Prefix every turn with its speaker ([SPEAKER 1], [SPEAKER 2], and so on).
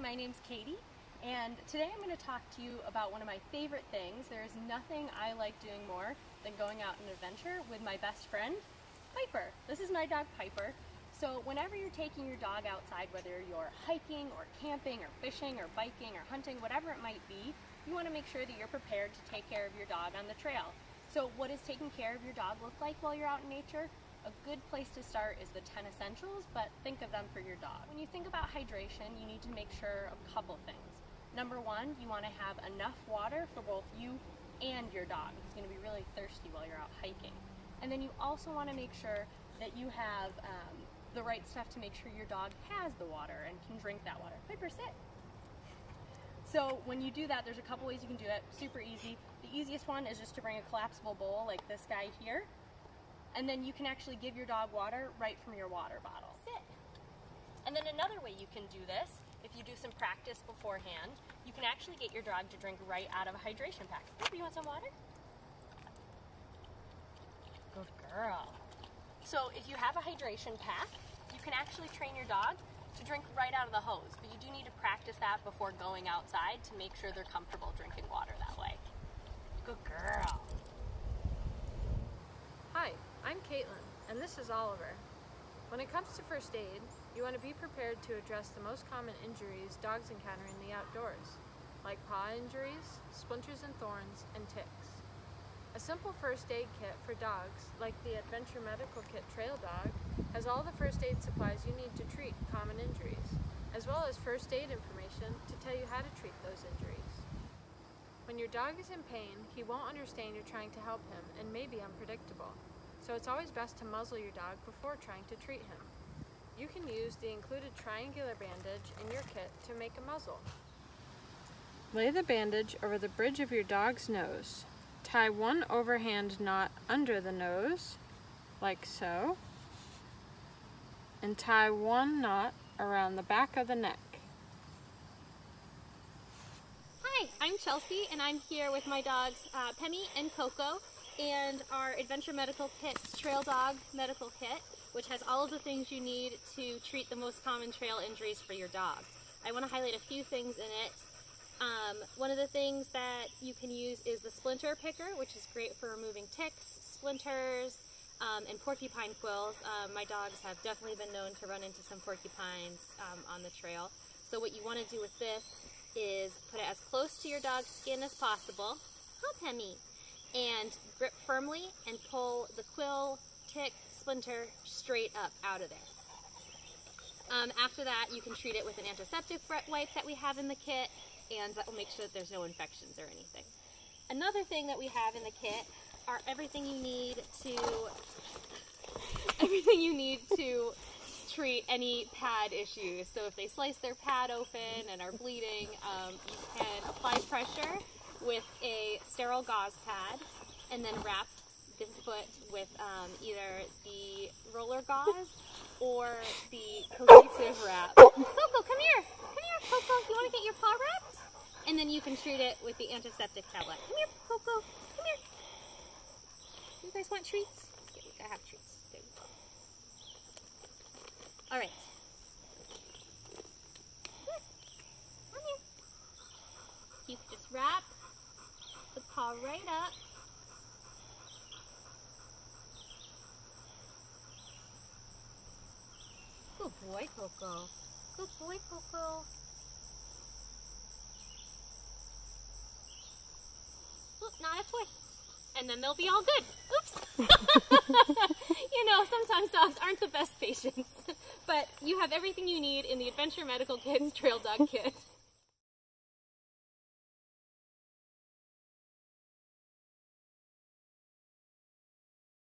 [SPEAKER 1] my name's Katie, and today I'm going to talk to you about one of my favorite things. There is nothing I like doing more than going out on an adventure with my best friend, Piper. This is my dog Piper. So whenever you're taking your dog outside, whether you're hiking or camping or fishing or biking or hunting, whatever it might be, you want to make sure that you're prepared to take care of your dog on the trail. So what does taking care of your dog look like while you're out in nature? A good place to start is the 10 essentials, but think of them for your dog. When you think about hydration, you need to make sure a couple things. Number one, you want to have enough water for both you and your dog. He's going to be really thirsty while you're out hiking. And then you also want to make sure that you have um, the right stuff to make sure your dog has the water and can drink that water. Piper, sit. So when you do that, there's a couple ways you can do it. Super easy. The easiest one is just to bring a collapsible bowl like this guy here and then you can actually give your dog water right from your water bottle. Sit. And then another way you can do this, if you do some practice beforehand, you can actually get your dog to drink right out of a hydration pack. Baby, you want some water? Good girl. So if you have a hydration pack, you can actually train your dog drink right out of the hose, but you do need to practice that before going outside to make sure they're comfortable drinking water that way. Good girl.
[SPEAKER 2] Hi, I'm Caitlin, and this is Oliver. When it comes to first aid, you want to be prepared to address the most common injuries dogs encounter in the outdoors, like paw injuries, splinters and thorns, and ticks. A simple first aid kit for dogs, like the Adventure Medical Kit Trail Dog, has all the first aid supplies you need to treat common injuries, as well as first aid information to tell you how to treat those injuries. When your dog is in pain, he won't understand you're trying to help him and may be unpredictable so it's always best to muzzle your dog before trying to treat him. You can use the included triangular bandage in your kit to make a muzzle. Lay the bandage over the bridge of your dog's nose. Tie one overhand knot under the nose, like so, and tie one knot around the back of the neck.
[SPEAKER 1] Hi, I'm Chelsea and I'm here with my dogs uh, Pemmy and Coco and our Adventure Medical Kit's Trail Dog Medical Kit, which has all of the things you need to treat the most common trail injuries for your dog. I want to highlight a few things in it. Um, one of the things that you can use is the splinter picker, which is great for removing ticks, splinters, um, and porcupine quills. Um, my dogs have definitely been known to run into some porcupines um, on the trail. So what you want to do with this is put it as close to your dog's skin as possible. Help Hemi and grip firmly and pull the quill, tick, splinter straight up out of there. Um, after that, you can treat it with an antiseptic wipe that we have in the kit, and that will make sure that there's no infections or anything. Another thing that we have in the kit are everything you need to everything you need to treat any pad issues. So if they slice their pad open and are bleeding, um, you can apply pressure with a sterile gauze pad and then wrap the foot with um, either the roller gauze or the cohesive wrap. Coco, come here. Come here, Coco. You want to get your paw wrapped? And then you can treat it with the antiseptic tablet. Come here, Coco. Come here. You guys want treats? Yeah, we have treats. There you go. All right. Come here. You can just wrap the paw right up. Good boy, Coco. Good boy, Coco. Look, not a toy. And then they'll be all good. Oops. you know, sometimes dogs aren't the best patients. but you have everything you need in the Adventure Medical Kit's Trail Dog Kit.